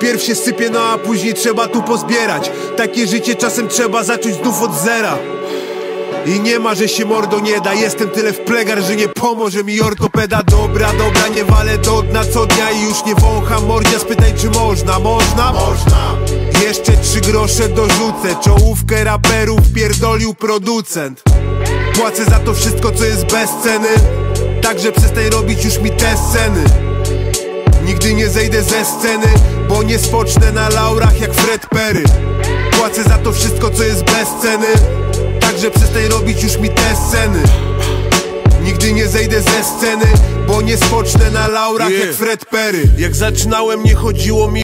Wpierw się sypie, no a później trzeba tu pozbierać. Takie życie czasem trzeba zacząć znów od zera. I nie ma, że się mordo nie da. Jestem tyle w plegar, że nie pomoże mi ortopeda. Dobra, dobra, nie walę do dna co dnia I już nie wącham. Mordzia Spytaj czy można, można? Można. Jeszcze trzy grosze dorzucę. Czołówkę raperów pierdolił producent. Płacę za to wszystko co jest bez ceny. Także przestań robić już mi te sceny Nigdy nie zejdę ze sceny Bo nie spocznę na laurach jak Fred Perry. Płacę za to wszystko co jest bez ceny. Także przestań robić już mi te sceny. Nigdy nie zejdę ze sceny Bo nie spocznę na laurach Yeah. jak Fred Perry. Jak zaczynałem nie chodziło mi